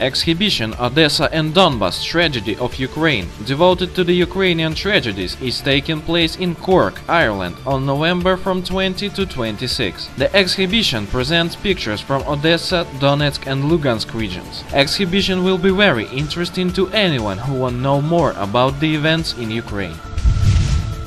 Exhibition Odessa and Donbas Tragedy of Ukraine, devoted to the Ukrainian tragedies, is taking place in Cork, Ireland on November from 20 to 26. The exhibition presents pictures from Odessa, Donetsk and Lugansk regions. Exhibition will be very interesting to anyone who want to know more about the events in Ukraine.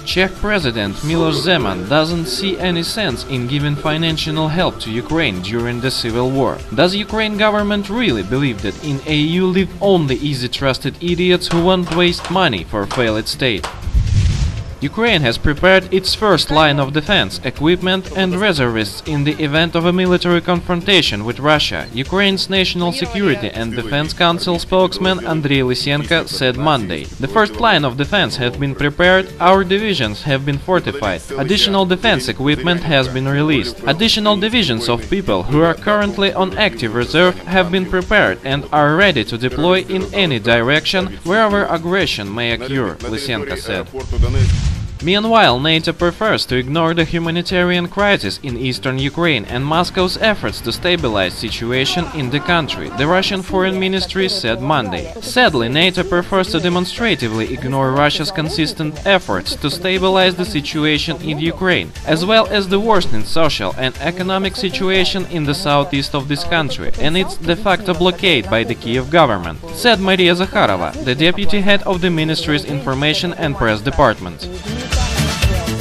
Czech President Miloš Zeman doesn't see any sense in giving financial help to Ukraine during the civil war. Does Ukraine government really believe that in EU live only easy trusted idiots who won't waste money for failed state? Ukraine has prepared its first line of defense, equipment and reservists in the event of a military confrontation with Russia. Ukraine's National Security and Defense Council spokesman Andriy Lysenko said Monday. The first line of defense has been prepared, our divisions have been fortified, additional defense equipment has been released. Additional divisions of people who are currently on active reserve have been prepared and are ready to deploy in any direction wherever aggression may occur, Lysenko said. Meanwhile, NATO prefers to ignore the humanitarian crisis in eastern Ukraine and Moscow's efforts to stabilize the situation in the country, the Russian Foreign Ministry said Monday. Sadly, NATO prefers to demonstratively ignore Russia's consistent efforts to stabilize the situation in Ukraine, as well as the worsening social and economic situation in the southeast of this country and its de facto blockade by the Kiev government, said Maria Zakharova, the deputy head of the ministry's information and press department. Israel.